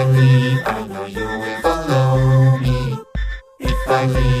I leave, I know you will follow me. If I leave.